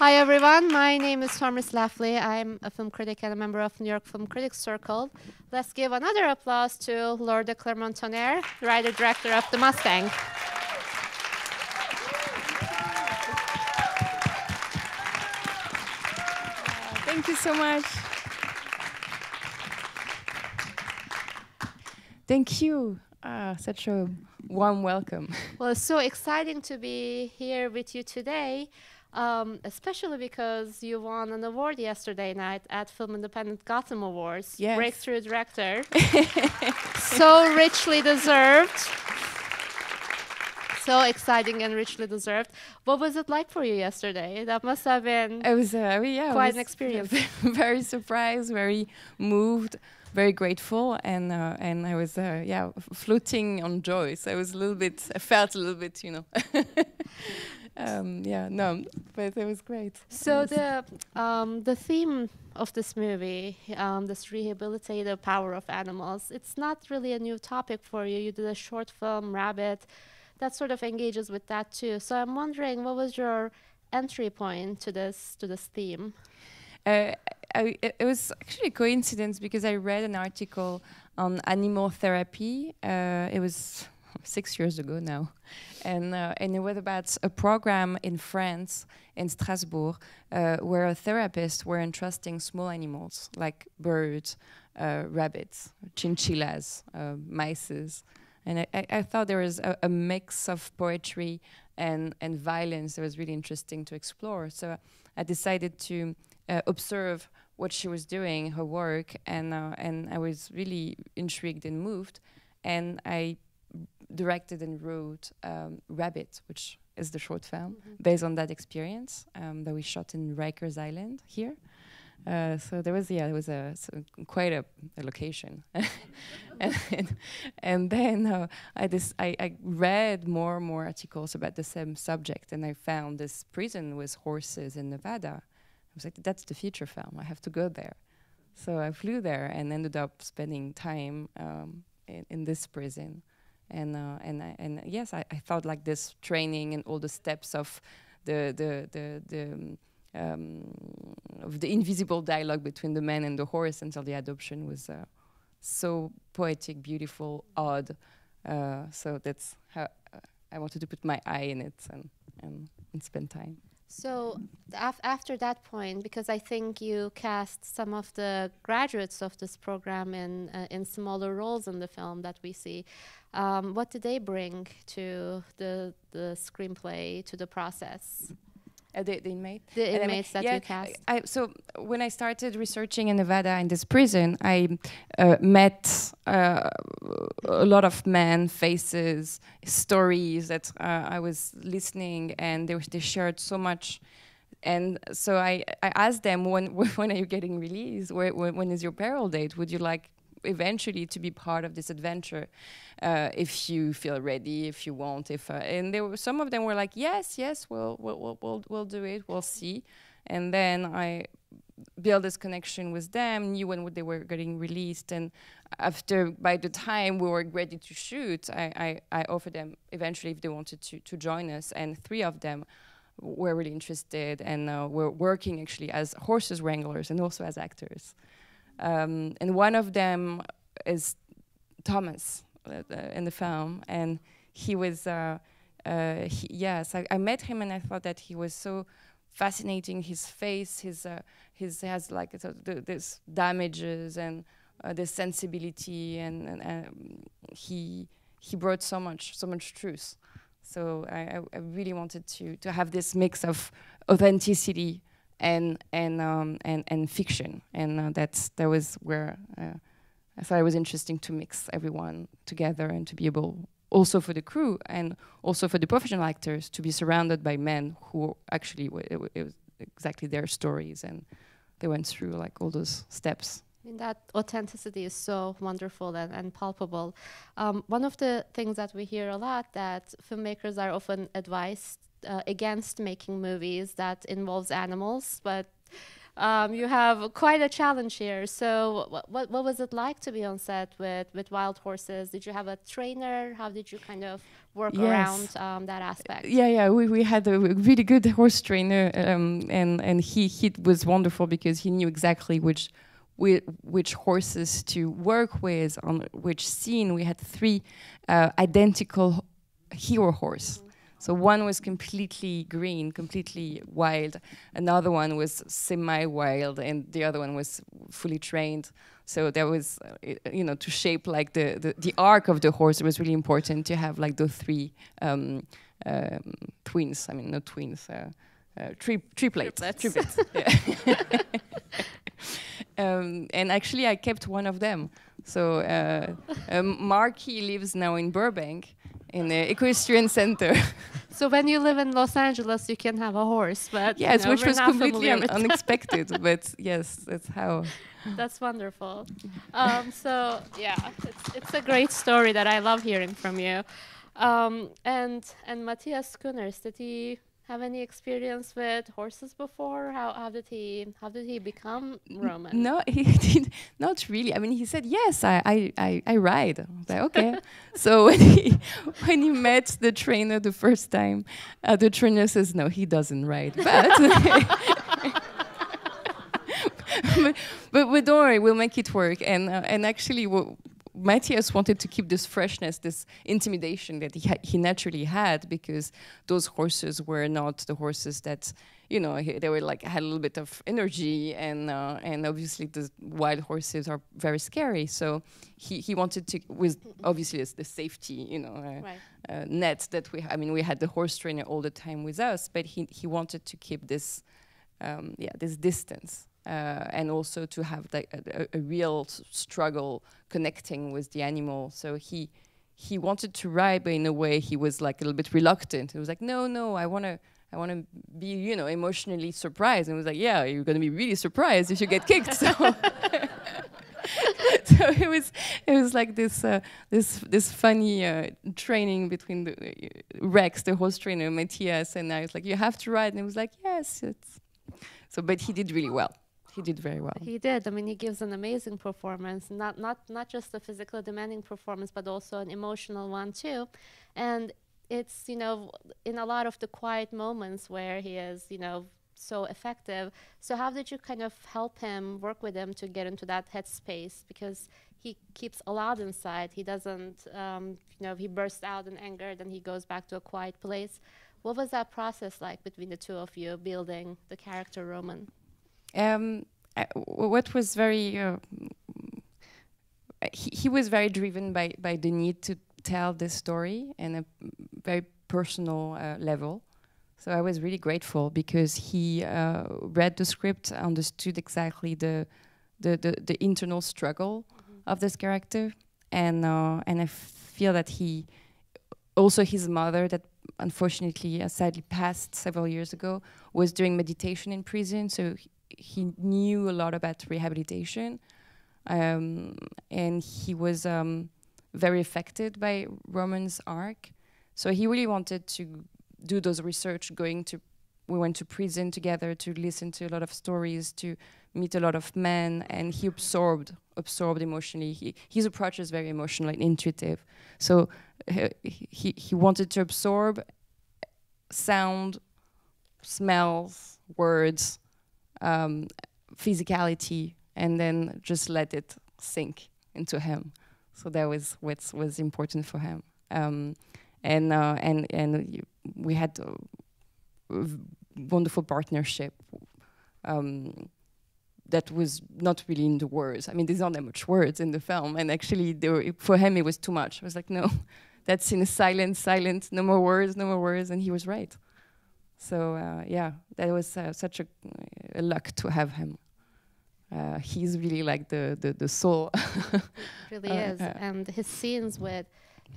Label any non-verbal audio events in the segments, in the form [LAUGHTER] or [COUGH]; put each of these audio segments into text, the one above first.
Hi everyone, my name is Tomris Lafly. I'm a film critic and a member of New York Film Critics Circle. Let's give another applause to Laure de Clermont-Tonnerre, writer-director of The Mustang. Thank you so much. Thank you. Ah, such a warm welcome. Well, it's so exciting to be here with you today, um, especially because you won an award yesterday night at Film Independent Gotham Awards. Yes. Breakthrough Director. [LAUGHS] so richly deserved. So exciting and richly deserved. What was it like for you yesterday? That must have been. it was, uh, yeah, Quite an was experience. [LAUGHS] very surprised, very moved, very grateful, and uh, and I was, uh, yeah, floating on joy. So I was a little bit, I felt a little bit, you know. [LAUGHS] um, yeah, no, but it was great. So the um, the theme of this movie, um, this rehabilitative power of animals, it's not really a new topic for you. You did a short film, Rabbit, that sort of engages with that too. So I'm wondering, what was your entry point to this to this theme? Uh, I, it it was actually a coincidence because I read an article on animal therapy. Uh, it was six years ago now, and uh, and it was about a program in France in Strasbourg uh, where a therapist were entrusting small animals like birds, uh, rabbits, chinchillas, uh. And I, I, I thought there was a, a mix of poetry and, and violence that was really interesting to explore. So I decided to uh, observe what she was doing, her work, and uh, and I was really intrigued and moved, and I directed and wrote um, Rabbit, which is the short film based on that experience um, that we shot in Rikers Island here. Uh, so there was yeah, there was a so quite a, a location, [LAUGHS] and, and and then uh, I, dis- I I read more and more articles about the same subject, and I found this prison with horses in Nevada. I was like, that's the feature film. I have to go there. So I flew there and ended up spending time um, in, in this prison. And uh, and and yes, I, I thought like this training and all the steps of the the the the um, um, of the invisible dialogue between the man and the horse until the adoption was uh, so poetic, beautiful, odd. Uh, so that's how uh, I wanted to put my eye in it and and, and spend time. So af- after that point, because I think you cast some of the graduates of this program in uh, in smaller roles in the film that we see, um, what did they bring to the the screenplay to the process? Uh, the, the inmate. The And I mean, inmates that yeah, you cast. I, so when I started researching in Nevada in this prison, I uh, met uh, a lot of men, faces, stories that uh, I was listening, and they, they shared so much. And so I, I asked them, when, [LAUGHS] when are you getting released? Where, when, when is your parole date? Would you like eventually to be part of this adventure uh, if you feel ready, if you want, if uh, and there were some of them were like, yes, yes, we'll we'll we'll we'll, do it, we'll see, and then I built this connection with them, knew when they were getting released, and after by the time we were ready to shoot, I I, I offered them eventually if they wanted to to join us, and three of them were really interested and uh, were working actually as horses wranglers and also as actors. Um, and one of them is Thomas uh, in the film, and he was, uh, uh, he, yes, I, I met him and I thought that he was so fascinating. His face, his, uh, his has like a, th- this damages and this sensibility, and, and um, he he brought so much, so much truth. So I, I really wanted to to have this mix of authenticity and and um, and and fiction, and uh, that's that was where uh, I thought it was interesting to mix everyone together and to be able also for the crew and also for the professional actors to be surrounded by men who actually it, it was exactly their stories and they went through like all those steps. I mean, that authenticity is so wonderful and, and palpable. Um, one of the things that we hear a lot that filmmakers are often advised uh, against making movies that involves animals, but um, you have quite a challenge here. So, what, what, what was it like to be on set with, with wild horses? Did you have a trainer? How did you kind of work Yes. around um, that aspect? Yeah, yeah, we, we had a really good [LAUGHS] horse trainer, um, and and he he was wonderful because he knew exactly which which horses to work with on which scene. We had three uh, identical hero horse. So one was completely green, completely wild. Another one was semi-wild, and the other one was fully trained. So there was, uh, you know, to shape like the, the, the arc of the horse. It was really important to have like those three um, um, twins. I mean, not twins. Uh, uh, tri- triplets. Triplets. [LAUGHS] yeah. [LAUGHS] um, and actually, I kept one of them. So uh, um, Marky lives now in Burbank, in the equestrian center. [LAUGHS] So when you live in Los Angeles, you can have a horse, but you yes, know, which was completely un- unexpected, [LAUGHS] but yes, that's how. That's wonderful. Um, so yeah, it's, it's a great story that I love hearing from you. Um, and and Matthias Schoenaerts, did he have any experience with horses before? How how did he how did he become Roman? No, [LAUGHS] he did not really. I mean, he said yes. I I I, I ride. I like, okay. [LAUGHS] so when he when he met the trainer the first time, uh, the trainer says no, he doesn't ride, but. but, [LAUGHS] but, but don't worry, we'll make it work. And uh, and actually, w- Matthias wanted to keep this freshness, this intimidation that he ha- he naturally had, because those horses were not the horses that you know he, they were like had a little bit of energy, and uh, and obviously the wild horses are very scary. So he he wanted to with obviously it's the safety, you know. Uh, Right. uh, net that we I mean we had the horse trainer all the time with us but he he wanted to keep this um, yeah this distance uh, and also to have like a, a, real struggle connecting with the animal so he he wanted to ride but in a way he was like a little bit reluctant he was like no no I want to I want to be, you know, emotionally surprised. And was like, yeah, you're going to be really surprised if you get kicked. [LAUGHS] So, [LAUGHS] so it was, it was like this, uh, this, this funny uh, training between the, uh, Rex, the horse trainer, Matthias, and I was like, you have to ride. And he was like, yes, it's. So, but he did really well. He did very well. He did. I mean, he gives an amazing performance. Not not not just a physically demanding performance, but also an emotional one too. And it's you know in a lot of the quiet moments where he is you know so effective. So how did you kind of help him work with him to get into that headspace because he keeps a lot inside. He doesn't um, you know he bursts out in anger, then he goes back to a quiet place. What was that process like between the two of you building the character Roman? Um, uh, what was very uh, he, he was very driven by by the need to tell this story in a very personal uh, level. So I was really grateful because he uh, read the script, understood exactly the the the, the internal struggle of this character, and uh, and I feel that he also his mother that unfortunately uh, sadly passed several years ago was doing meditation in prison so he, knew a lot about rehabilitation um, and he was um, very affected by roman's arc. So he really wanted to do those research going to we went to prison together to listen to a lot of stories to meet a lot of men and he absorbed absorbed emotionally. He, his approach is very emotional and intuitive. So uh, he, he wanted to absorb sound smells words um, physicality and then just let it sink into him so that was what was important for him um, and uh, and and we had a wonderful partnership um, that was not really in the words. I mean, there's not that much words in the film, and actually, were, for him, it was too much. I was like, no, [LAUGHS] that's in a silent, silent, no more words, no more words, and he was right. So uh, yeah, that was uh, such a, a luck to have him. Uh, he's really like the the, the soul. really [LAUGHS] Uh, is. and his scenes with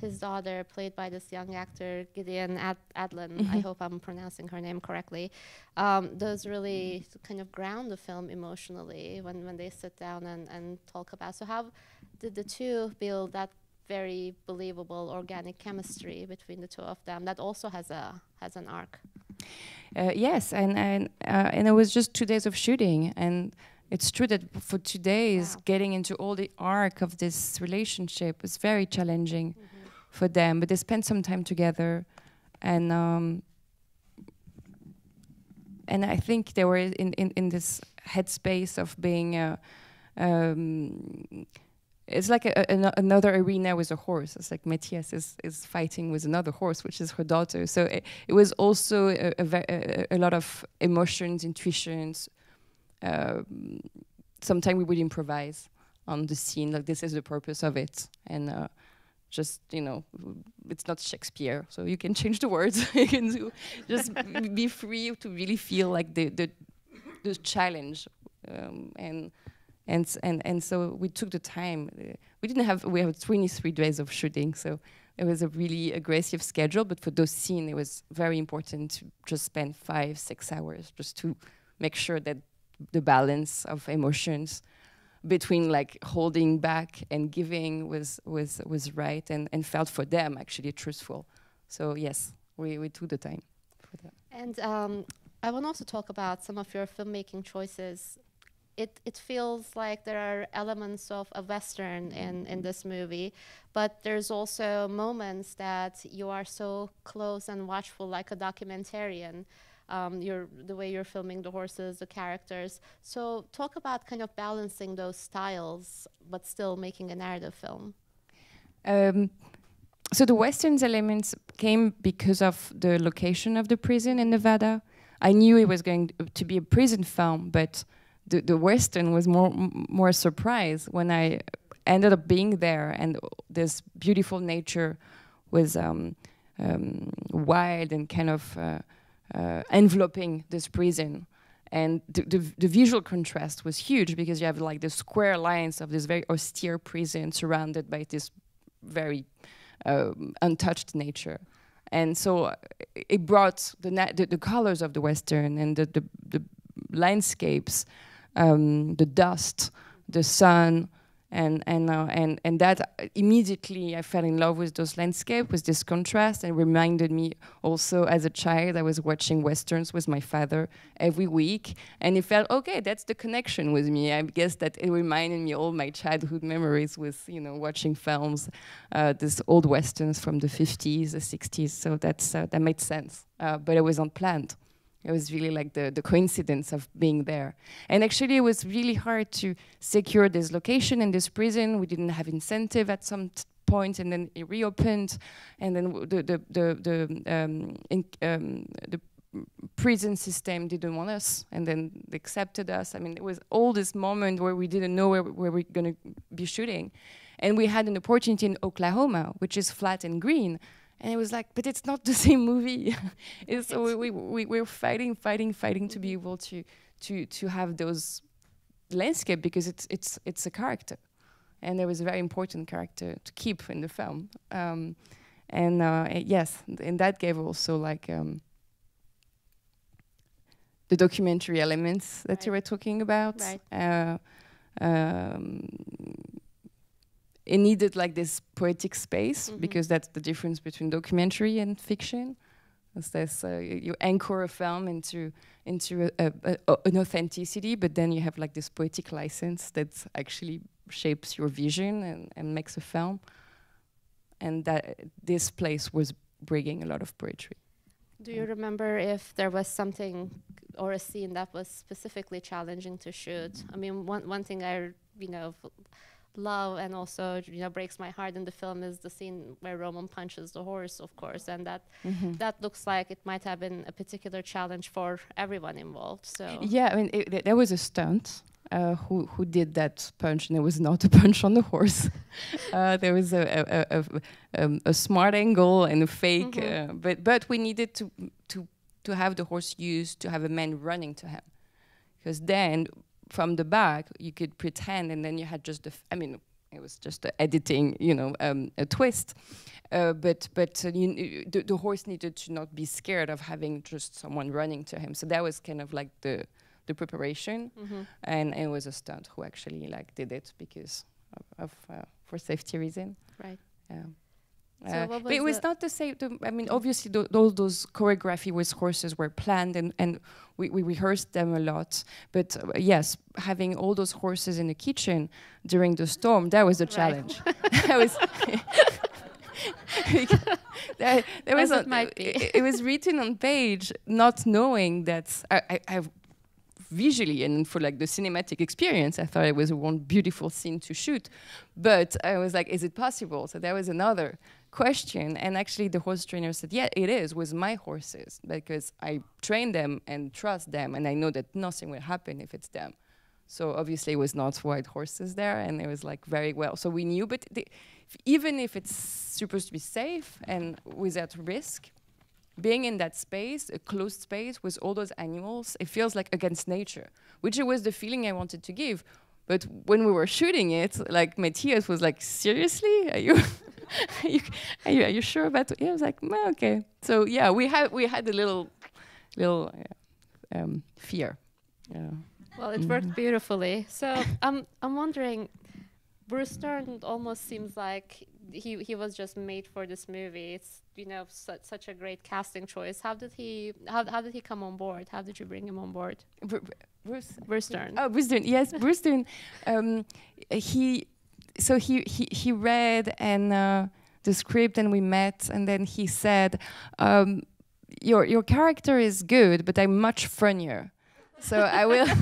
his daughter, played by this young actor Gideon Ad- Adlon, I Mhm. hope I'm pronouncing her name correctly, um, those really kind of ground the film emotionally when, when they sit down and, and talk about. So, how did the two build that very believable organic chemistry between the two of them that also has a has an arc? Uh, yes, and and uh, and it was just two days of shooting, and it's true that for two days, getting into all the arc of this relationship was very challenging Mm-hmm. for them. But they spent some time together, and um, and I think they were in in, in this headspace of being. Uh, um, it's like a, a, another arena with a horse. It's like Matthias is, is fighting with another horse, which is her daughter. So it, it was also a, a, a, lot of emotions, intuitions. Um, Sometimes we would improvise on the scene, like this is the purpose of it, and uh, just you know, it's not Shakespeare, so you can change the words. [LAUGHS] you can do, just be free to really feel like the the, the challenge, um, and and and and so we took the time. Uh, we didn't have we have 23 days of shooting, so it was a really aggressive schedule. But for those scenes, it was very important to just spend five six hours just to make sure that the balance of emotions between like holding back and giving was was was right and and felt for them actually truthful. So yes, we we took the time for that. And um, I want to also talk about some of your filmmaking choices. It it feels like there are elements of a western in in this movie, but there's also moments that you are so close and watchful, like a documentarian. Um, you're the way you're filming the horses, the characters. So talk about kind of balancing those styles, but still making a narrative film. Um, so the westerns elements came because of the location of the prison in Nevada. I knew it was going to be a prison film, but the, the western was more more a surprise when I ended up being there, and this beautiful nature was um, um, wild and kind of uh, uh, enveloping this prison. And the, the, the visual contrast was huge because you have like the square lines of this very austere prison surrounded by this very um, untouched nature. And so uh, it brought the, the, the colors of the Western and the, the landscapes, um, the dust, the sun, and and uh, and and that immediately I fell in love with those landscapes, with this contrast, and reminded me also as a child I was watching westerns with my father every week, and it felt okay. That's the connection with me. I guess that it reminded me all my childhood memories with you know watching films, uh, these old westerns from the 50s, the 60s. So that's uh, that made sense, uh, but it was unplanned. It was really like the, the coincidence of being there. And actually, it was really hard to secure this location in this prison. We didn't have incentive at some point, and then it reopened. And then the, the, the, the, um, in, um, the prison system didn't want us, and then they accepted us. I mean, it was all this moment where we didn't know where, where we're going to be shooting. And we had an opportunity in Oklahoma, which is flat and green. And it was like, but it's not [LAUGHS] the same movie. [LAUGHS] It's- so we, we, we, we're fighting, fighting, fighting to be able to, to, to have those landscape because it's, it's, it's a character. And there was a very important character to keep in the film. Um, and uh, eh, yes, and that gave also like um, the documentary elements that you were talking about. Right. Uh, um, it needed like this poetic space Mhm. because that's the difference between documentary and fiction. Is this uh, you anchor a film into into a, a, a, an authenticity, but then you have like this poetic license that actually shapes your vision and, and makes a film. And that this place was bringing a lot of poetry. Do you remember if there was something or a scene that was specifically challenging to shoot? I mean, one one thing I you know love and also you know breaks my heart in the film is the scene where Roman punches the horse, of course, and that that looks like it might have been a particular challenge for everyone involved. So Yeah, I mean, it, th- there was a stunt. Uh, who who did that punch? And it was not a punch on the horse. [LAUGHS] uh, there was a a, a, a, um, a smart angle and a fake. Mhm. Uh, but but we needed to to to have the horse used to have a man running to him, because then from the back you could pretend, and then you had just the. F- I mean, it was just a editing, you know, um, a twist. Uh, but but uh, you, the, the horse needed to not be scared of having just someone running to him. So that was kind of like the the preparation, Mhm. and it was a stunt who actually like did it because of, of uh, for safety reason. right. Yeah. So Uh, it was not the same. The, I mean, obviously, tho- those those choreography with horses were planned, and and we, we rehearsed them a lot. But uh, yes, having all those horses in the kitchen during the storm, that was a Right. challenge. [LAUGHS] that was. [LAUGHS] that, that was As it might be. It, it was written on page, not knowing that I, I, I visually and for like the cinematic experience, I thought it was one beautiful scene to shoot. But I was like, is it possible? So that was another question. And actually, the horse trainer said, yeah, it is with my horses because I train them and trust them, and I know that nothing will happen if it's them. So obviously, it was not white horses there, and it was like very well. So we knew, but the, even if it's supposed to be safe and without risk, being in that space, a closed space with all those animals, it feels like against nature, which it was the feeling I wanted to give. But when we were shooting it, like Matthias was like, "Seriously, are you, [LAUGHS] are you, are you, are you sure about?" It? I was like, "Mm, "Okay." So yeah, we had we had a little, little uh, um, fear. Yeah. Well, it worked beautifully. So I'm I'm wondering, Bruce Stern almost seems like he he was just made for this movie. It's you know such such a great casting choice. How did he how how did he come on board? How did you bring him on board? Bru- Bru- Bruce. Bruce Stern. Oh, Bruce Dern. Yes, Bruce Dern. Um, he, so he he he read and uh, the script, and we met, and then he said, um, "Your your character is good, but I'm much funnier, so I will." [LAUGHS]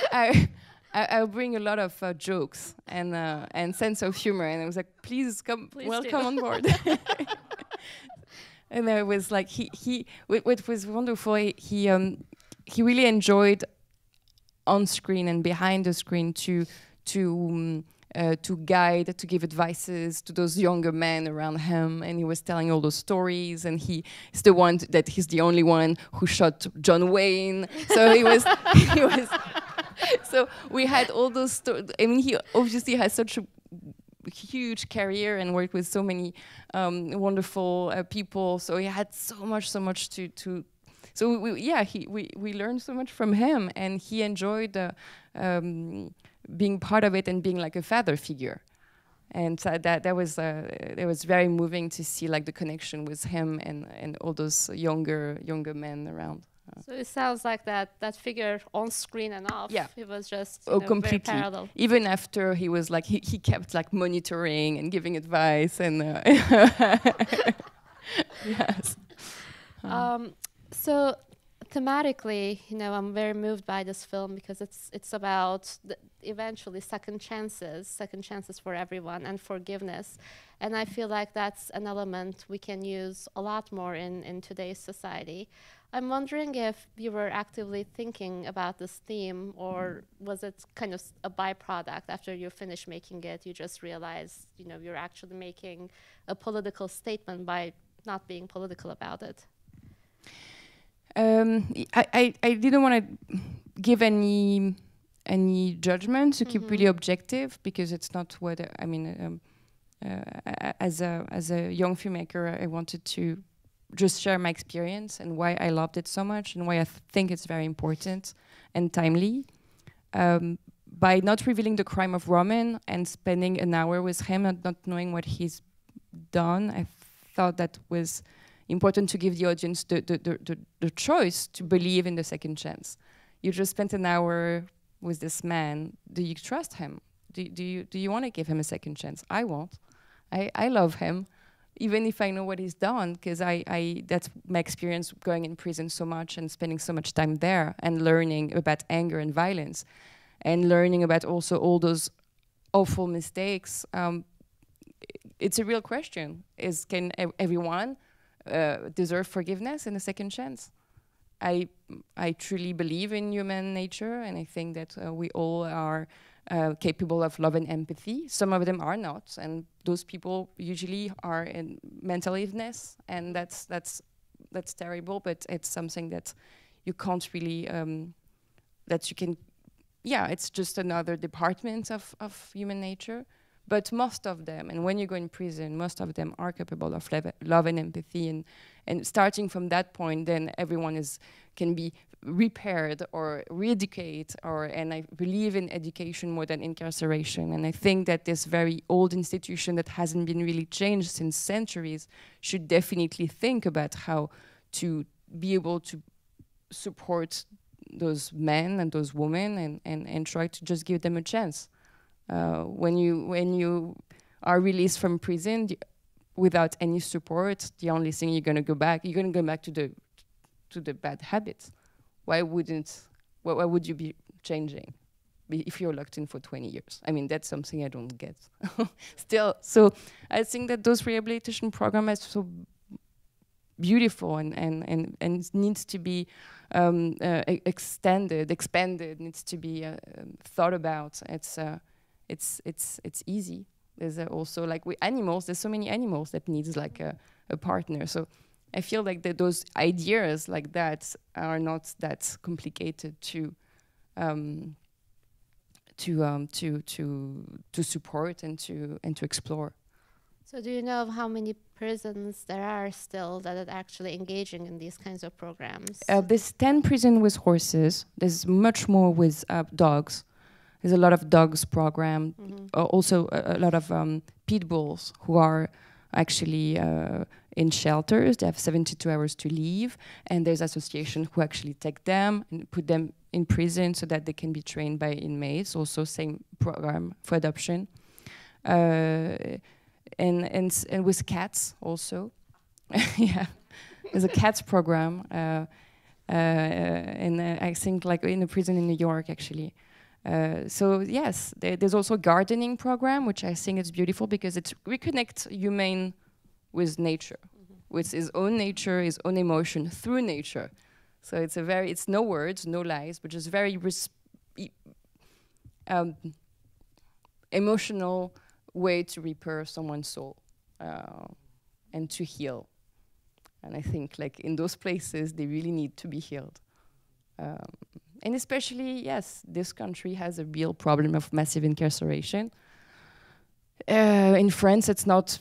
[LAUGHS] I, I, bring a lot of uh, jokes and uh, and sense of humor, and I was like, "Please come, Please welcome do. on board." [LAUGHS] [LAUGHS] and I was like, he he. What, was wonderful, he, he um he really enjoyed on screen and behind the screen to to um, uh, to guide, to give advices to those younger men around him, and he was telling all those stories. And he is the one that he's the only one who shot John Wayne. So he was [LAUGHS] he was. [LAUGHS] So we had all those. Sto- I mean, he obviously has such a huge career and worked with so many um, wonderful uh, people. So he had so much, so much to to. So we, yeah, he we we learned so much from him, and he enjoyed uh, um, being part of it and being like a father figure. And so that that was uh, it was very moving to see like the connection with him and and all those younger younger men around. So it sounds like that that figure on screen and off. Yeah. It was just Oh, know, completely. parallel. Even after he was like he, he kept like monitoring and giving advice and uh, [LAUGHS] yes. Um, so thematically, you know, I'm very moved by this film because it's it's about the, eventually second chances, second chances for everyone, and forgiveness. And I feel like that's an element we can use a lot more in in today's society. I'm wondering if you were actively thinking about this theme, or was it kind of a byproduct after you finished making it? You just realized, you know, you're actually making a political statement by not being political about it. Um, I, I, I didn't want to give any any judgment to keep Mhm. really objective because it's not what I- mean. Um, uh, as a as a young filmmaker, I wanted to just share my experience and why I loved it so much and why I th- think it's very important and timely. Um, by not revealing the crime of Roman and spending an hour with him and not knowing what he's done, I thought that was important to give the audience the, the, the, the, the choice to believe in the second chance. You just spent an hour with this man. Do you trust him? Do, do you do you want to give him a second chance? I won't. I, I love him, even if I know what he's done, because I, I that's my experience going in prison so much and spending so much time there and learning about anger and violence, and learning about also all those awful mistakes. Um, it's a real question: Is can ev- everyone uh, deserve forgiveness and a second chance? I I truly believe in human nature, and I think that uh, we all are uh, capable of love and empathy. Some of them are not, and those people usually are in mental illness, and that's that's that's terrible. But it's something that you can't really um, that you can. Yeah, it's just another department of of human nature. But most of them, and when you go in prison, most of them are capable of love and empathy. And, and starting from that point, then everyone is can be repaired or re-educate or and I believe in education more than incarceration and I think that this very old institution that hasn't been really changed since centuries should definitely think about how to be able to support those men and those women and, and, and try to just give them a chance. Uh, when you when you are released from prison without any support, the only thing you're gonna go back, you're gonna go back to the to the bad habits. Why wouldn't why, why would you be changing if you're locked in for 20 years? I mean that's something i don't get [LAUGHS] still. So i think that those rehabilitation programs are so beautiful and and and, and needs to be um, uh, extended expanded needs to be uh, um, thought about. It's uh, it's it's it's easy there's also like with animals there's so many animals that needs like a, a partner so I feel like that those ideas like that are not that complicated to um, to um, to to to support and to and to explore. So, do you know of how many prisons there are still that are actually engaging in these kinds of programs? Uh, there's ten prison with horses. There's much more with uh, dogs. There's a lot of dogs program. Mm -hmm. uh, also, a, a, lot of um, pit bulls who are actually uh, in shelters. They have 72 hours to leave, and there's association who actually take them and put them in prison so that they can be trained by inmates. Also, same program for adoption, uh, and and and with cats also. [LAUGHS] yeah, there's a cats program, uh, uh, and uh, I think like in a prison in New York actually. Uh, so yes, there, there's also a gardening program, which I think is beautiful because it reconnects humane with nature, mm -hmm. with his own nature, his own emotion through nature. So it's a very, it's no words, no lies, but just very um, emotional way to repair someone's soul uh, and to heal. And I think like in those places, they really need to be healed. Um, and especially, yes, this country has a real problem of massive incarceration. Uh, in France, it's not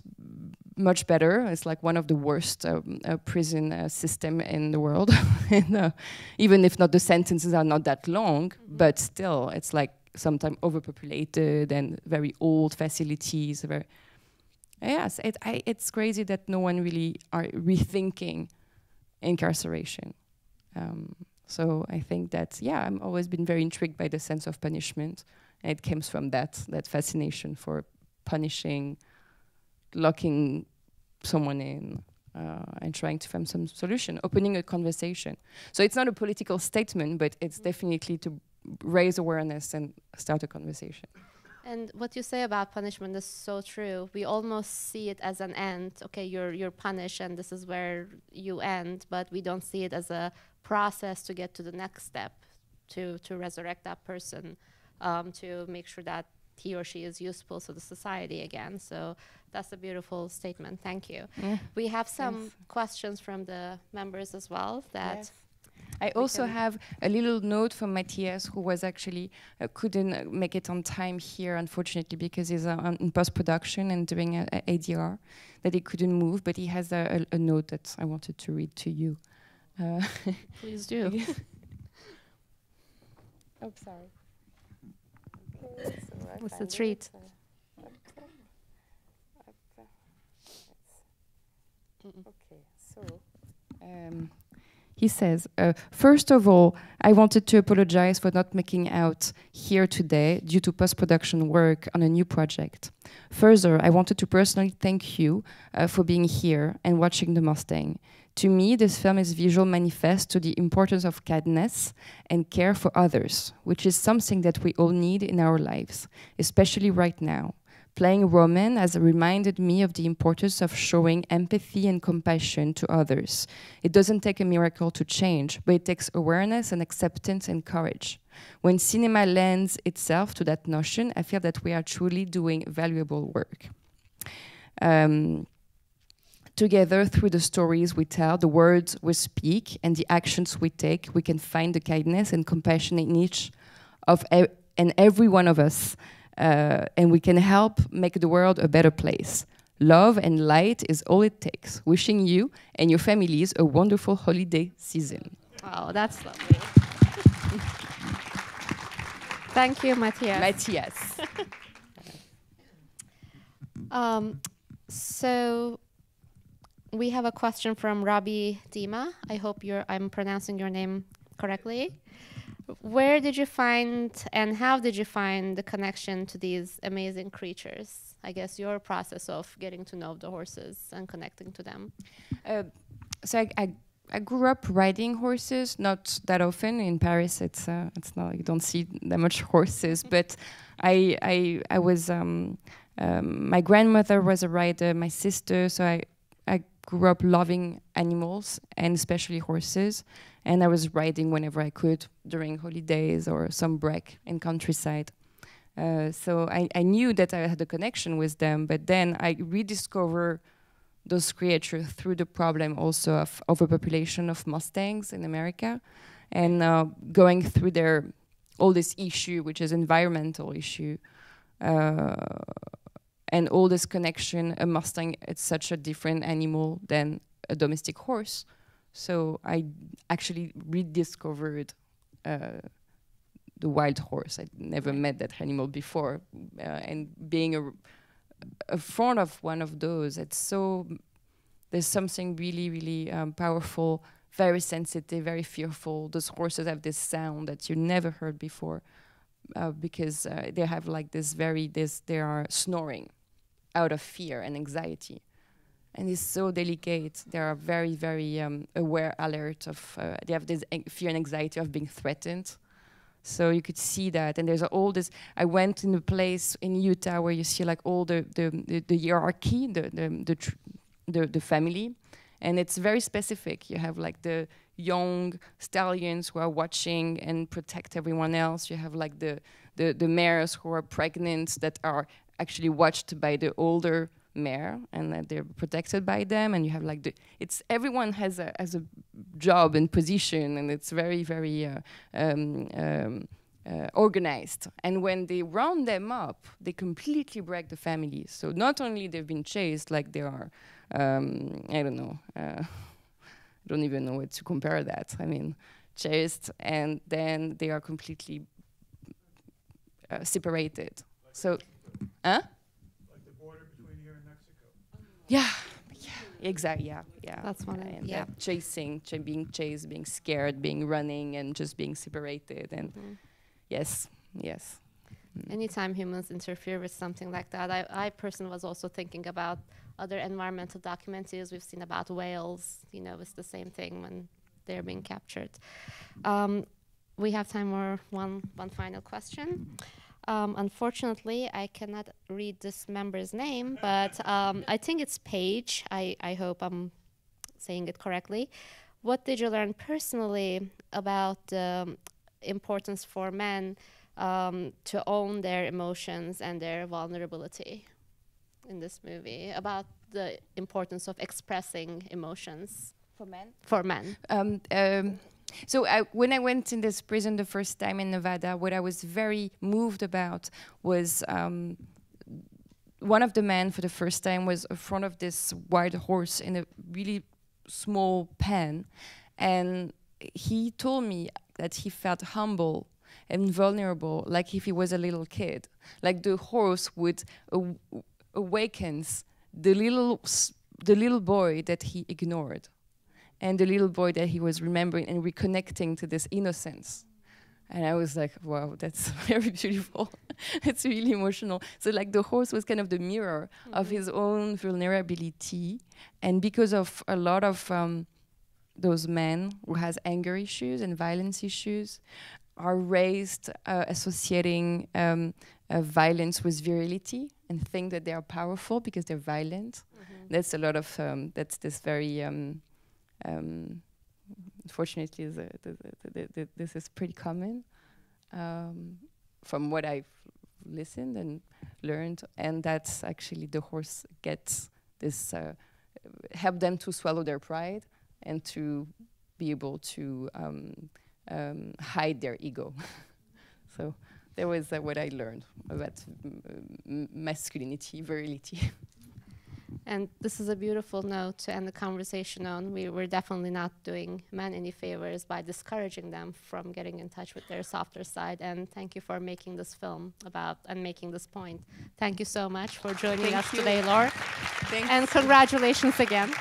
much better. It's like one of the worst um, uh, prison uh, system in the world. [LAUGHS] and, uh, even if not the sentences are not that long, mm -hmm. but still, it's like sometimes overpopulated and very old facilities. Very yes, it, I, it's crazy that no one really are rethinking incarceration. Um, so I think that yeah, I'm always been very intrigued by the sense of punishment, and it comes from that that fascination for punishing locking someone in uh, and trying to find some solution, opening a conversation. So it's not a political statement, but it's definitely to raise awareness and start a conversation. And what you say about punishment is so true. We almost see it as an end. Okay, you're you're punished, and this is where you end. But we don't see it as a process to get to the next step, to to resurrect that person, um, to make sure that he or she is useful to the society again. So that's a beautiful statement. Thank you. Yeah. We have some yes. questions from the members as well that. Yes. I also have a little note from Matthias, who was actually uh, couldn't uh, make it on time here, unfortunately, because he's uh, in post production and doing a, a, ADR, that he couldn't move. But he has a, a, a note that I wanted to read to you. Uh, [LAUGHS] Please do. [LAUGHS] [LAUGHS] oh, sorry. Okay, What's the treat? Okay, so um, he says, uh, first of all, I wanted to apologize for not making out here today due to post production work on a new project. Further, I wanted to personally thank you uh, for being here and watching The Mustang. To me, this film is visual manifest to the importance of kindness and care for others, which is something that we all need in our lives, especially right now. Playing Roman has reminded me of the importance of showing empathy and compassion to others. It doesn't take a miracle to change, but it takes awareness and acceptance and courage. When cinema lends itself to that notion, I feel that we are truly doing valuable work. Um, together, through the stories we tell, the words we speak, and the actions we take, we can find the kindness and compassion in each of e and every one of us uh, and we can help make the world a better place. Love and light is all it takes. Wishing you and your families a wonderful holiday season. Wow, that's lovely. Thank you, Matthias. Matthias. [LAUGHS] um, so we have a question from Robbie Dima. I hope you're I'm pronouncing your name correctly. Where did you find and how did you find the connection to these amazing creatures? I guess your process of getting to know the horses and connecting to them. Uh, so I, I, I, grew up riding horses, not that often in Paris. It's uh, it's not you don't see that much horses, but I I I was um, um, my grandmother was a rider, my sister, so I I grew up loving animals and especially horses and I was riding whenever I could during holidays or some break in countryside. Uh, so I, I, knew that I had a connection with them, but then I rediscover those creatures through the problem also of overpopulation of Mustangs in America, and uh, going through their all this issue, which is environmental issue, uh, and all this connection. A Mustang it's such a different animal than a domestic horse, so I actually rediscovered uh, the wild horse. I'd never met that animal before, uh, and being a, a front of one of those, it's so there's something really, really um, powerful, very sensitive, very fearful. Those horses have this sound that you never heard before, uh, because uh, they have like this very this they are snoring out of fear and anxiety and it's so delicate. They are very, very um, aware, alert of. Uh, they have this fear and anxiety of being threatened. So you could see that, and there's all this. I went in a place in Utah where you see like all the the, the, the hierarchy, the the the, the the family, and it's very specific. You have like the young stallions who are watching and protect everyone else. You have like the the the mares who are pregnant that are actually watched by the older mare and that they're protected by them. And you have like the it's everyone has a has a job and position and it's very very uh, um, um, uh, organized. And when they round them up they completely break the family. So not only they've been chased like they are um, i don't know uh, i don't even know what to compare that i mean chased and then they are completely uh, separated so huh yeah, yeah, exactly. Yeah, yeah. That's one. And yeah, chasing, ch being chased, being scared, being running, and just being separated. And mm -hmm. yes, yes. Mm. Anytime humans interfere with something like that, I, I personally was also thinking about other environmental documentaries we've seen about whales. You know, it's the same thing when they're being captured. Um, we have time for one one final question. Um, unfortunately, I cannot read this member's name, but um, I think it's Paige. I, I hope I'm saying it correctly. What did you learn personally about the importance for men um, to own their emotions and their vulnerability in this movie? About the importance of expressing emotions for men. For men. Um, um, so I, when I went in this prison the first time in Nevada, what I was very moved about was um, one of the men for the first time was in front of this wild horse in a really small pen, and he told me that he felt humble and vulnerable, like if he was a little kid, like the horse would aw awakens the little the little boy that he ignored and the little boy that he was remembering and reconnecting to this innocence. And I was like, wow, that's [LAUGHS] very beautiful. [LAUGHS] it's really emotional. So, like, the horse was kind of the mirror mm -hmm. of his own vulnerability. And because of a lot of um, those men who has anger issues and violence issues are raised uh, associating um, uh, violence with virility and think that they are powerful because they're violent. Mm -hmm. That's a lot of, um, that's this very um, um, unfortunately, the, the, the, this is pretty common um, from what I've listened and learned, and that's actually the horse gets this uh, help them to swallow their pride and to be able to um, um hide their ego. [LAUGHS] so that was uh, what I learned about masculinity, virility. [LAUGHS] And this is a beautiful note to end the conversation on. We were definitely not doing men any favors by discouraging them from getting in touch with their softer side. And thank you for making this film about and making this point. Thank you so much for joining thank us you. today, Laure. Thanks. And congratulations again.